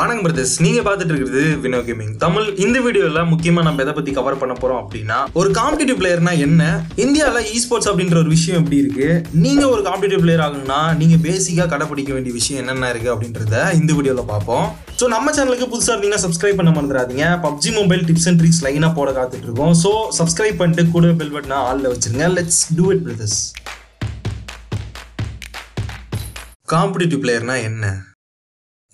வணக்கம் பிரதர்ஸ் நீங்க பார்த்துட்டு இருக்கிறது வினோ கேமிங் தமிழ் இந்த வீடியோல முக்கியமா நம்ம எதை பத்தி கவர் பண்ண போறோம் அப்படின்னா ஒரு காம்படிட்டிவ் பிளேயர்னா என்ன இந்தியாவில் இ ஸ்போர்ட்ஸ் அப்படின்ற ஒரு விஷயம் எப்படி இருக்கு நீங்க ஒரு காம்படிட்டிவ் பிளேயர் ஆகணும்னா நீங்க பேசிக்கா கடைபிடிக்க வேண்டிய விஷயம் என்னென்ன இருக்கு அப்படின்றத இந்த வீடியோல பார்ப்போம். ஸோ நம்ம சேனலுக்கு புதுசாக இருந்தீங்கன்னா சப்ஸ்கிரைப் பண்ண மறந்துடாதீங்க. PUBG mobile tips and tricks லைனாக போட காத்துட்டு இருக்கோம் ஸோ சப்ஸ்கிரைப் பண்ணிட்டு கூட பெல் பட்டனா ஆளில் வச்சிருங்க. Let's do it brothers competitive பிளேயர்னா என்ன?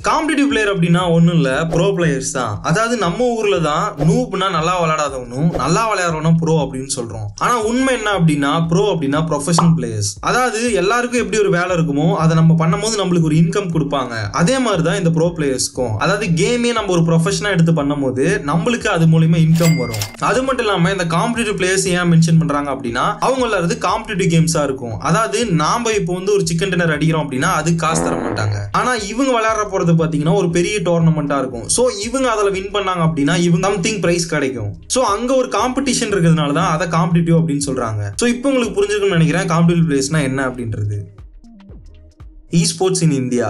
காம்படிட்டிவ் பிளேயர் அப்படின்னா ஒன்றும் இல்லை ப்ரோ பிளேயர்ஸ் தான். அதாவது நம்ம ஊரில் தான் நூப்னா நல்லா விளையாடாதவனும் நல்லா விளையாடுறவனும் ப்ரோ அப்படின்னு சொல்கிறோம் ஆனால் உண்மை என்ன அப்படின்னா ப்ரோ அப்படின்னா ப்ரொஃபஷனல் பிளேயர்ஸ் அதாவது எல்லாருக்கும் எப்படி ஒரு வேலை இருக்குமோ அதை நம்ம பண்ணும்போது நம்மளுக்கு ஒரு இன்கம் கொடுப்பாங்க. அதே மாதிரி தான் இந்த ப்ரோ பிளேயர்ஸ்க்கும் அதாவது கேமே நம்ம ஒரு ப்ரொஃபஷனாக எடுத்து பண்ணும்போது நம்மளுக்கு அது மூலியமாக இன்கம் வரும். அது மட்டும் இல்லாமல் இந்த காம்படிட்டிவ் பிளேயர்ஸ் ஏன் மென்ஷன் பண்ணுறாங்க அப்படின்னா அவங்க விளையாடுறது காம்படிட்டிவ் கேம்ஸாக இருக்கும். அதாவது நாம் இப்போ வந்து ஒரு சிக்கன் டின்னர் அடிக்கிறோம் அப்படின்னா அதுக்கு காசு தர மாட்டாங்க. ஆனால் இவங்க விளையாடுற போகிறது பார்த்தீங்கன்னா ஒரு பெரிய டோர்னமெண்ட்டாக இருக்கும். ஸோ இவங்க அதில் வின் பண்ணாங்க அப்படின்னா இவங்க சம்திங் ப்ரைஸ் கிடைக்கும். ஸோ அங்கே ஒரு காம்படிஷன் இருக்கிறதுனால தான் அதை காம்படிட்டிவ் அப்படின்னு சொல்கிறாங்க ஸோ இப்போ உங்களுக்கு புரிஞ்சுக்கணும்னு நினைக்கிறேன் காம்படிட்டிவ் பிளேஸ்னா என்ன அப்படின்றது? இ ஸ்போர்ட்ஸ் இன் இந்தியா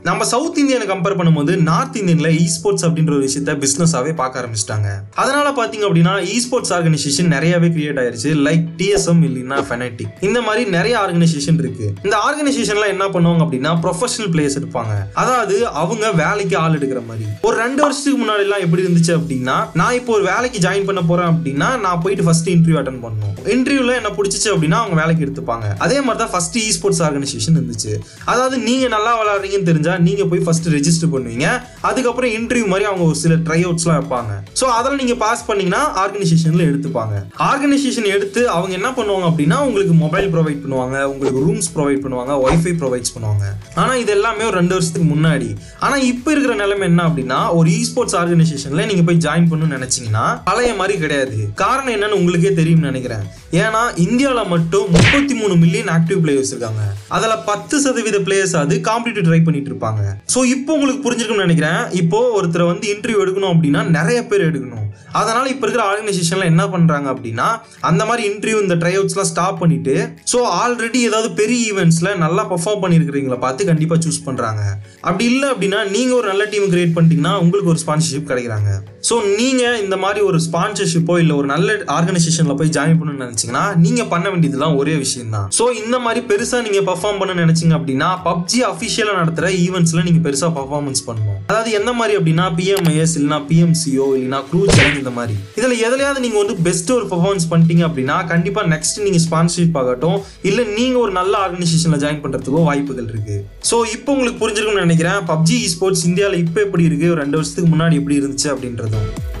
நம்ம சவுத் இந்தியனை கம்பேர் பண்ணும்போது நார்த் இந்தியன்ல இஸ்போர்ட்ஸ் அப்படின்ற ஒரு விஷயத்த பிசினஸாவே பார்க்க ஆரம்பிச்சிட்டாங்க. அதனால பாத்தீங்க அப்படின்னா இ ஸ்போர்ட்ஸ் ஆர்கனைசேஷன் நிறையவே கிரியேட் ஆயிருச்சு. லைக் டிஎஸ்எம் இல்லைன்னா ஃபெனட்டிக் இந்த மாதிரி நிறைய ஆர்கனைசேஷன் இருக்கு. இந்த ஆர்கனைசேஷன்ல என்ன பண்ணுவாங்க அப்படின்னா ப்ரொஃபஷனல் பிளேயர்ஸ் எடுப்பாங்க. அதாவது அவங்க வேலைக்கு ஆள் எடுக்கிற மாதிரி. ஒரு ரெண்டு வருஷத்துக்கு முன்னாடி எல்லாம் எப்படி இருந்துச்சு அப்படின்னா நான் இப்போ ஒரு வேலைக்கு ஜாயின் பண்ண போறேன் அப்படின்னா நான் போயிட்டு ஃபர்ஸ்ட் இன்டர்வியூ அட்டன் பண்ணணும். இன்டர்வியூல என்ன பிடிச்சிச்சு அப்படின்னா அவங்க வேலைக்கு எடுத்துப்பாங்க. அதே மாதிரி தான் ஃபர்ஸ்ட் ஈஸ்போர்ட்ஸ் ஆர்கனைசேஷன் இருந்துச்சு. அதாவது நீங்க நல்லா விளையாடுறீங்கன்னு தெரிஞ்சு நீங்க போய் ஃபர்ஸ்ட் ரெஜிஸ்டர் பண்ணுவீங்க. அதுக்கப்புறம் இன்டர்வியூ மாதிரி அவங்க ஒரு சில ட்ரை அவுட்ஸ்லாம் வைப்பாங்க. ஸோ அதில் நீங்க பாஸ் பண்ணீங்கன்னா ஆர்கனைசேஷன்ல எடுத்துப்பாங்க. ஆர்கனைசேஷன் எடுத்து அவங்க என்ன பண்ணுவாங்க அப்படின்னா உங்களுக்கு மொபைல் ப்ரொவைட் பண்ணுவாங்க உங்களுக்கு ரூம்ஸ் ப்ரொவைட் பண்ணுவாங்க ஒய்ஃபை ப்ரொவைட்ஸ் பண்ணுவாங்க. ஆனா இது எல்லாமே ஒரு ரெண்டு வருஷத்துக்கு முன்னாடி. ஆனா இப்போ இருக்கிற நிலைமை என்ன அப்படின்னா ஒரு இஸ்போர்ட்ஸ் ஆர்கனைசேஷன்ல நீங்க போய் ஜாயின் பண்ணணும்னு நினைச்சீங்கன்னா பழைய மாதிரி கிடையாது. காரணம் என்னன்னு உங்களுக்கே தெரியும்னு நினைக்கிறேன். ஏன்னா இந்தியாவில் மட்டும் முப்பத்தி மூணு மில்லியன் ஆக்டிவ் பிளேயர்ஸ் இருக்காங்க. அதில் பத்து சதவீத பிளேயர்ஸ் அது காம்படிட்டிவ் ட்ரை பண்ணிட்டு இருப்பாங்க. ஸோ இப்போ உங்களுக்கு புரிஞ்சிருக்கும்னு நினைக்கிறேன். இப்போ ஒருத்தரை வந்து இன்டர்வியூ எடுக்கணும் அப்படின்னா நிறைய பேர் எடுக்கணும். அதனால இப்போ இருக்கிற ஆர்கனைசேஷன்ல என்ன பண்றாங்க அப்படின்னா அந்த மாதிரி இன்டர்வியூ இந்த ட்ரை அவுட்ஸ்லாம் ஸ்டாப் பண்ணிட்டு ஸோ ஆல்ரெடி ஏதாவது பெரிய ஈவெண்ட்ஸ்ல நல்லா பர்ஃபார்ம் பண்ணியிருக்கிறீங்களா பார்த்து கண்டிப்பாக சூஸ் பண்றாங்க. அப்படி இல்லை அப்படின்னா நீங்க ஒரு நல்ல டீம் கிரியேட் பண்ணிட்டீங்கன்னா உங்களுக்கு ஒரு ஸ்பான்சர்ஷிப் கிடைக்கிறாங்க. ஸோ நீங்கள் இந்த மாதிரி ஒரு ஸ்பான்சர்ஷிப்போ இல்லை ஒரு நல்ல ஆர்கனைசேஷனில் போய் ஜாயின் பண்ணணும்னு நினச்சிங்கன்னா நீங்கள் பண்ண வேண்டியதுலாம் ஒரே விஷயம் தான் ஸோ இந்த மாதிரி பெருசாக நீங்கள் பெர்ஃபார்ம் பண்ண நினச்சிங்க அப்படின்னா பப்ஜி அஃபிஷியலாக நடத்துகிற ஈவெண்ட்ஸ்ல நீங்கள் பெருசாக பர்ஃபார்மன்ஸ் பண்ணணும். அதாவது எந்த மாதிரி அப்படின்னா பிஎம்ஐஎஸ் இல்லைனா பிஎம்சிஓ இல்லைனா க்ரூ சேலஞ்ச் இந்த மாதிரி. இதில் எதுலையாவது நீங்கள் வந்து பெஸ்ட் ஒரு பர்ஃபார்மன்ஸ் பண்ணிட்டீங்க அப்படின்னா கண்டிப்பாக நெக்ஸ்ட் நீங்கள் ஸ்பான்சர்ஷிப் ஆகட்டும் இல்லை நீங்கள் ஒரு நல்ல ஆர்கனைசேஷனில் ஜாயின் பண்ணுறதுக்கோ வாய்ப்புகள் இருக்குது ஸோ இப்போ உங்களுக்கு புரிஞ்சிருக்கும்னு நினைக்கிறேன் பப்ஜி ஸ்போர்ட்ஸ் இந்தியாவில் இப்போ எப்படி இருக்குது ஒரு ரெண்டு வருஷத்துக்கு முன்னாடி எப்படி இருந்துச்சு அப்படின்றது. Bye bye.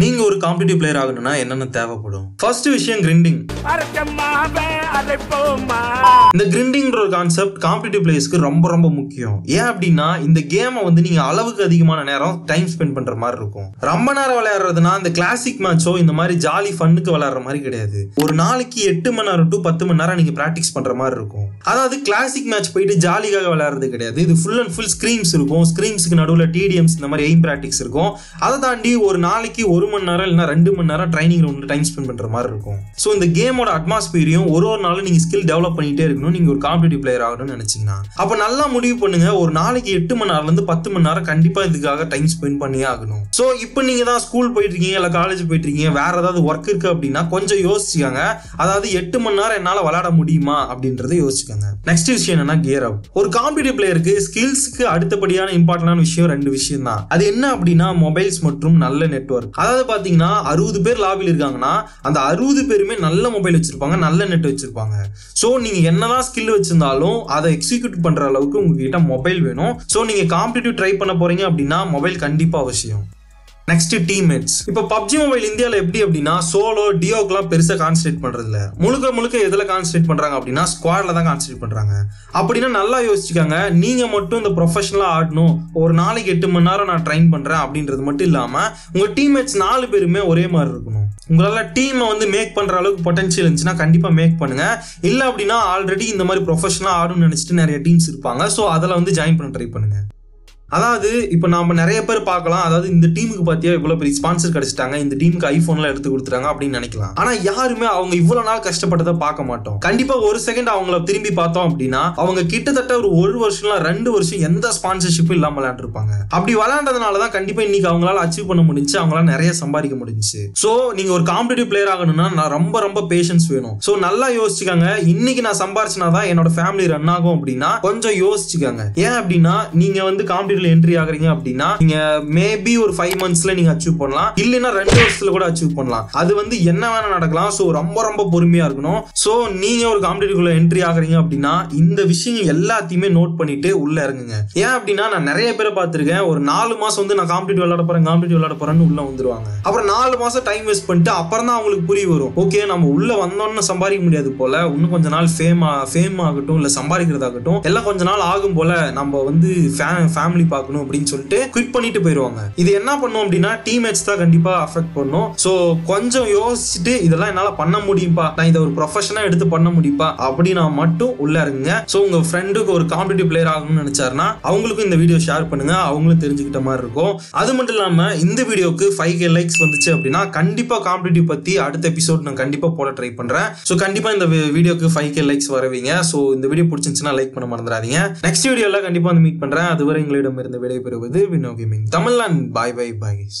நீங்க ஒரு காம்படிட்டிவ் பிளேயர் ஆகணும்னா என்னென்ன தேவைப்படும்? ஃபர்ஸ்ட் விஷயம் கிரிண்டிங் இந்த கிரிண்டிங்ன்ற ஒரு கான்செப்ட் காம்படிட்டிவ் பிளேயர்ஸ்க்கு ரொம்ப ரொம்ப முக்கியம். ஏன் அப்படின்னா இந்த கேமை வந்து நீங்க அளவுக்கு அதிகமான நேரம் டைம் ஸ்பெண்ட் பண்ற மாதிரி இருக்கும். ரொம்ப நேரம் விளையாடுறதுனா இந்த கிளாசிக் மேட்சோ இந்த மாதிரி ஜாலி ஃபன்னுக்கு விளையாடுற மாதிரி கிடையாது. ஒரு நாளைக்கு எட்டு மணி நேரம் டு பத்து மணி நேரம் நீங்க பிராக்டிஸ் பண்ற மாதிரி இருக்கும். அதாவது கிளாசிக் மேட்ச் போயிட்டு ஜாலிக்காக விளையாடுறது கிடையாது. இது ஃபுல் அண்ட் ஃபுல் ஸ்கிரீம்ஸ் இருக்கும். ஸ்கிரீம்ஸ்க்கு நடுவில் டிடிஎம்ஸ் இந்த மாதிரி எய்ம் ப்ராக்டிஸ் இருக்கும். அதை தாண்டி ஒரு நாளைக்கு ஒரு மணி நேரம் இல்லைனா ரெண்டு மணி நேரம் ட்ரைனிங் ரவுண்டில் டைம் ஸ்பெண்ட் பண்ற மாதிரி இருக்கும். ஸோ இந்த கேமோட அட்மாஸ்பியரையும் ஒரு ஒரு நாளும் நீங்க ஸ்கில் டெவலப் பண்ணிட்டே இருக்கணும். நீங்க ஒரு காம்படிட்டிவ் பிளேயர் ஆகணும்னு நினைச்சீங்கன்னா. அப்போ நல்லா முடிவு பண்ணுங்க. ஒரு நாளைக்கு எட்டு மணி நேரம்ல இருந்து பத்து மணி நேரம் கண்டிப்பா இதுக்காக டைம் ஸ்பெண்ட் பண்ணியே ஆகணும். ஸோ இப்போ நீங்க தான் ஸ்கூல் போயிட்டு இருக்கீங்க இல்லை காலேஜ் போயிட்டு இருக்கீங்க. வேற ஏதாவது ஒர்க் இருக்கு அப்படின்னா கொஞ்சம் யோசிச்சுக்காங்க. அதாவது எட்டு மணி நேரம் என்னால் விளையாட முடியுமா அப்படின்றத யோசிச்சுக்கோங்க. நெக்ஸ்ட் விஷயம் என்னன்னா கியர் அப் ஒரு காம்படிட்டிவ் பிளேயருக்கு ஸ்கில்ஸ்க்கு அடுத்தபடியான இம்பார்ட்டன்டான விஷயம் ரெண்டு விஷயம் தான் அது என்ன அப்படின்னா மொபைல்ஸ் மற்றும் நல்ல நெட்ஒர்க் அதாவது பார்த்தீங்கன்னா அறுபது பேர் லாபியில் இருக்காங்கன்னா அந்த அறுபது பேருமே நல்ல மொபைல் வச்சுருப்பாங்க நல்ல நெட் வச்சுருப்பாங்க. ஸோ நீங்கள் என்னதான் ஸ்கில் வச்சிருந்தாலும் அதை எக்ஸிக்யூட் பண்ணுற அளவுக்கு உங்ககிட்ட மொபைல் வேணும். ஸோ நீங்கள் காம்படிட்டிவ் ட்ரை பண்ண போறீங்க அப்படின்னா மொபைல் கண்டிப்பாக அவசியம். நெக்ஸ்ட் டீம்மேட்ஸ் இப்போ பப்ஜி மொபைல் இந்தியாவில் எப்படி அப்படின்னா சோலோ டியோக்கெல்லாம் பெருசாக கான்சன்ட்ரேட் பண்றது இல்ல முழுக்க முழுக்க எதில் கான்சன்ட்ரேட் பண்றாங்க அப்படின்னா ஸ்குவாட்ல தான் கான்சன்ட்ரேட் பண்றாங்க. அப்படின்னா நல்லா யோசிச்சுக்காங்க. நீங்க மட்டும் இந்த ப்ரொஃபஷனலாக ஆடணும். ஒரு நாளைக்கு எட்டு மணி நேரம் நான் ட்ரைன் பண்றேன் அப்படின்றது மட்டும் இல்லாம உங்க டீம்மேட்ஸ் நாலு பேருமே ஒரே மாதிரி இருக்கணும். உங்களால டீமை வந்து மேக் பண்ற அளவுக்கு பொட்டன்ஷியல் இருந்துச்சுன்னா கண்டிப்பா மேக் பண்ணுங்க. இல்ல அப்படின்னா ஆல்ரெடி இந்த மாதிரி ப்ரொஃபஷனலா ஆடணும்னு நினைச்சிட்டு நிறைய டீம்ஸ் இருப்பாங்க. ஸோ அதில் வந்து ஜாயின் பண்ண ட்ரை பண்ணுங்க. அதாவது இப்போ நாம நிறைய பேர் பார்க்கலாம். அதாவது இந்த டீமுக்கு பார்த்தியா இவ்வளோ பெரிய ஸ்பான்சர் கிடைச்சிட்டாங்க. இந்த டீமுக்கு ஐஃபோன்லாம் எடுத்து கொடுத்துட்டாங்க அப்படின்னு நினைக்கலாம். ஆனால் யாருமே அவங்க இவ்வளோ நாள் கஷ்டப்பட்டதை பார்க்க மாட்டோம். கண்டிப்பாக ஒரு செகண்ட் அவங்கள திரும்பி பார்த்தோம் அப்படின்னா அவங்க கிட்டத்தட்ட ஒரு ஒரு வருஷம்லாம் ரெண்டு வருஷம் எந்த ஸ்பான்சர்ஷிப்பும் இல்லாமல் விளையாண்டுருப்பாங்க. அப்படி விளையாண்டதுனால தான் கண்டிப்பாக இன்னைக்கு அவங்களால அச்சீவ் பண்ண முடிஞ்சு அவங்களால நிறைய சம்பாதிக்க முடிஞ்சுச்சு ஸோ நீங்க ஒரு காம்படிட்டிவ் பிளேயர் ஆகணும்னா நான் ரொம்ப ரொம்ப பேஷன்ஸ் வேணும். ஸோ நல்லா யோசிச்சுக்கோங்க. இன்னைக்கு நான் சம்பாரிச்சினா தான் என்னோட ஃபேமிலி ரன் ஆகும் அப்படின்னா கொஞ்சம் யோசிச்சுக்கோங்க. ஏன் அப்படின்னா நீங்க வந்து காம்படிட்டிவ்ல என்ட்ரி ஆகுறீங்க அப்படின்னா நீங்க மேபி ஒரு ஃபைவ் மந்த்ஸ்ல நீங்க அச்சீவ் பண்ணலாம். இல்லைன்னா ரெண்டு வருஷத்துல கூட அச்சீவ் பண்ணலாம். அது வந்து என்ன வேணா நடக்கலாம். ஸோ ரொம்ப ரொம்ப பொறுமையா இருக்கணும். ஸோ நீங்க ஒரு காம்படிட்டிவ்ல என்ட்ரி ஆகுறீங்க அப்படின்னா இந்த விஷயங்கள் எல்லாத்தையுமே நோட் பண்ணிட்டு உள்ள இறங்குங்க. ஏன் அப்படின்னா நான் நிறைய பேரை பார்த்துருக்கேன். ஒரு நாலு மாசம் வந்து நான் காம்படிட்டிவ் விளையாட போறேன் காம்படிட்டிவ் விளையாட போறேன்னு உள்ள வந்துருவாங்க. அப்புறம் நாலு மாசம் டைம் வேஸ்ட் பண்ணிட்டு அப்புறம் தான் அவங்களுக்கு புரிய வரும். ஓகே நம்ம உள்ள வந்தோம்னு சம்பாதிக்க முடியாது போல. இன்னும் கொஞ்ச நாள் ஃபேம் ஃபேம் ஆகட்டும் இல்ல சம்பாதிக்கிறதாகட்டும் எல்லாம் கொஞ்ச நாள் ஆகும் போல. நம்ம வந்து ஃபேமிலி பார்க்கணும் அப்படின்னு சொல்லிட்டு குவிட் பண்ணிட்டு போயிடுவாங்க இது என்ன பண்ணும் அப்படின்னா டீம்மேட்ஸ் தான் கண்டிப்பா அஃபெக்ட் பண்ணும். ஸோ கொஞ்சம் யோசிச்சுட்டு இதெல்லாம் என்னால் பண்ண முடியும்பா? நான் இதை ஒரு ப்ரொஃபஷனாக எடுத்து பண்ண முடியுப்பா அப்படின்னா மட்டும் உள்ள இருங்க. ஸோ உங்க ஃப்ரெண்டுக்கு ஒரு காம்படிட்டிவ் பிளேயர் ஆகணும்னு நினைச்சாருன்னா அவங்களுக்கும் இந்த வீடியோ ஷேர் பண்ணுங்க. அவங்களும் தெரிஞ்சுக்கிட்ட மாதிரி இருக்கும். அது மட்டும் இல்லாம இந்த வீடியோக்கு ஃபைவ் கே லைக்ஸ் வந்துச்சு அப்படின்னா கண்டிப்பா காம்படிட்டிவ் பத்தி அடுத்த எபிசோட் நான் கண்டிப்பா போட ட்ரை பண்றேன். ஸோ கண்டிப்பா இந்த வீடியோக்கு ஃபைவ் கே லைக்ஸ் வரவீங்க. ஸோ இந்த வீடியோ பிடிச்சிருந்துச்சுன்னா லைக் பண்ண மறந்துடாதீங்க. நெக்ஸ்ட் வீடியோல கண்டிப்பா வந்து மீட் பண்றேன். அதுவரை எங்களிடம் இருந்து விடைபெறுவது Vino gaming Tamil land bye bye boys